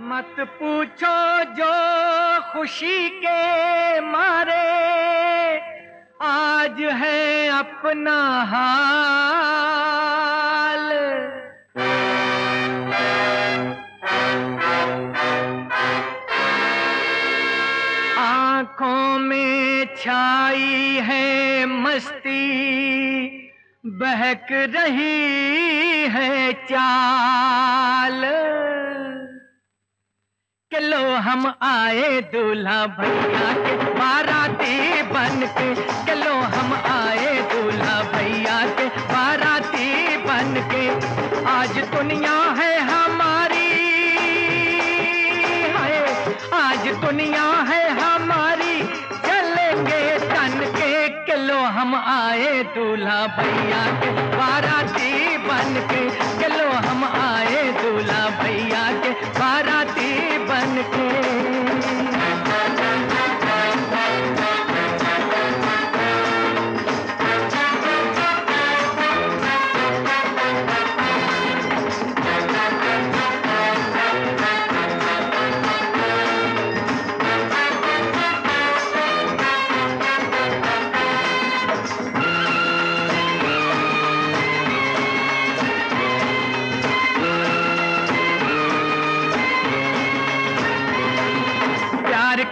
मत पूछो जो खुशी के मारे। आज है अपना हाल। आँखों में छाई है मस्ती, बहक रही है चाल। हम आए दूल्हा भैया के बाराती बन के के लो हम आए दूल्हा भैया के बाराती बन के आज दुनिया है हमारी। है आज दुनिया है हमारी। चलेंगे तन के चलो हम आए दूल्हा भैया के बाराती बन के के लो हम आए दूल्हा भैया के बाराती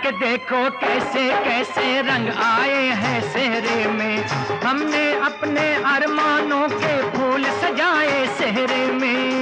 के देखो कैसे कैसे रंग आए हैं सेहरे में। हमने अपने अरमानों के फूल सजाए सेहरे में।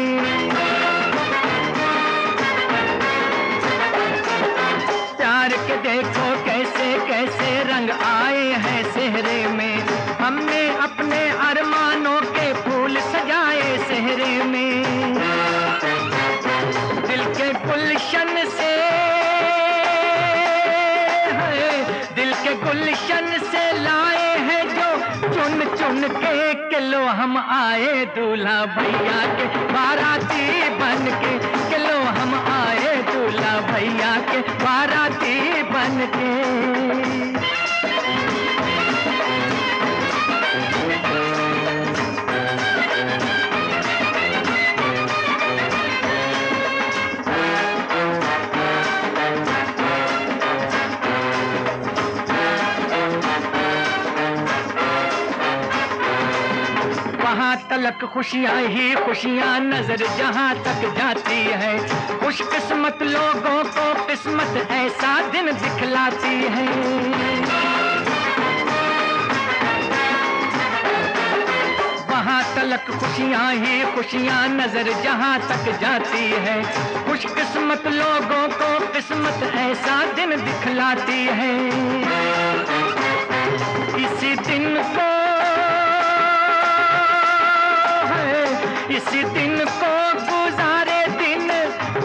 गुलशन से लाए हैं जो चुन चुन के किलो हम आए दूल्हा भैया के। बाराती बन के किलो हम आए दूल्हा भैया के। बाराती बन के तलक खुशियाँ ही खुशियाँ नज़र जहाँ तक जाती है। खुश किस्मत लोगों को किस्मत ऐसा दिन दिखलाती है। वहाँ तलक खुशियाँ ही खुशियाँ नज़र जहाँ तक जाती है। खुश किस्मत लोगों को किस्मत ऐसा दिन दिखलाती है। इसी दिन को गुजारे दिन,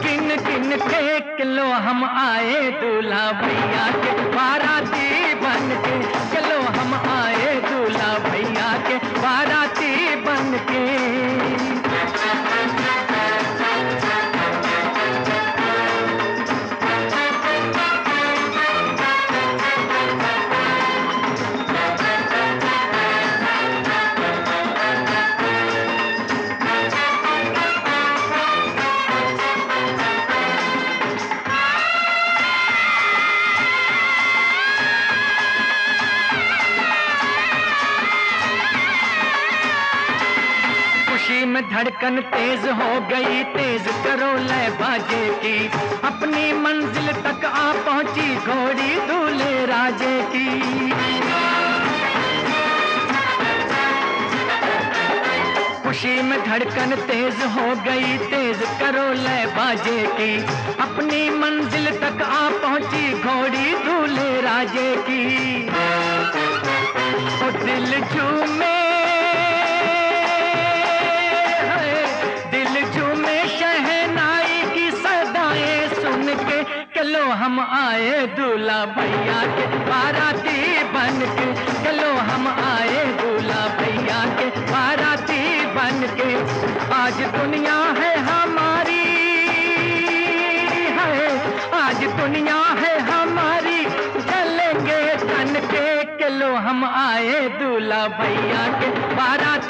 किन किन के किलो हम आए दूल्हा भैया के, बाराती बन के, चलो हम आए दूल्हा भैया के, बाराती बन के। में धड़कन तेज हो गई, तेज करो लय बाजे की। अपनी मंजिल तक आ पहुँची घोड़ी दूल्हे राजे की। खुशी में धड़कन तेज हो गई, तेज करो लय बाजे की। अपनी मंजिल तक आ पहुँची घोड़ी दूल्हे राजे की। दिल झूमे भैया के बाराती बन के चलो हम आए दूल्हा भैया के बाराती बन के आज दुनिया है हमारी, है, आज दुनिया है हमारी। चलेंगे तन के चलो हम आए दूल्हा भैया के बाराती